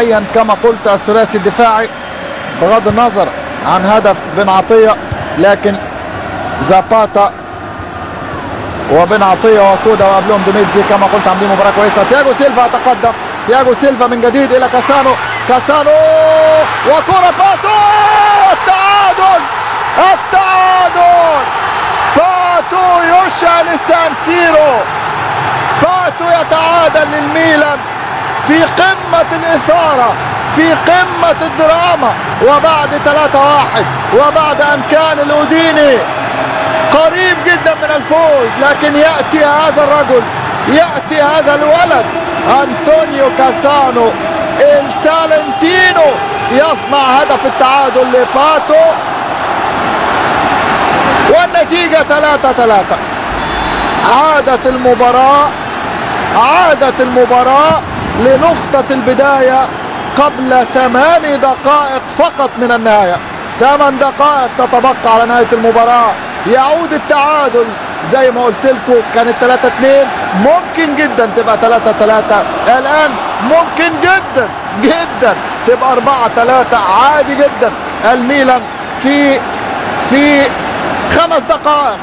معين كما قلت الثلاثي الدفاعي بغض النظر عن هدف بن عطية لكن زاباتا وبن عطية وكودا وقبلهم دوميتزي كما قلت عاملين مباراة كويسة. تياجو سيلفا يتقدم تياجو سيلفا من جديد إلى كاسانو. كاسانو وكرة باتو! التعادل! التعادل! باتو يشعل السان سيرو. باتو يتعادل للميلان. في قمة الإثارة في قمة الدراما. وبعد 3-1 وبعد أن كان الأوديني. قريب جدا من الفوز لكن يأتي هذا الرجل يأتي هذا الولد. أنطونيو كاسانو التالنتينو يصنع هدف التعادل لباتو. والنتيجة 3-3 عادت المباراة عادت المباراة. لنقطة البداية قبل ثماني دقائق فقط من النهاية. ثمان دقائق تتبقى على نهاية المباراة. يعود التعادل. زي ما قلت لكم كانت 3 2 ممكن جدا تبقى 3 3 الآن ممكن جدا جدا تبقى 4 3 عادي جدا. الميلان في في خمس دقائق.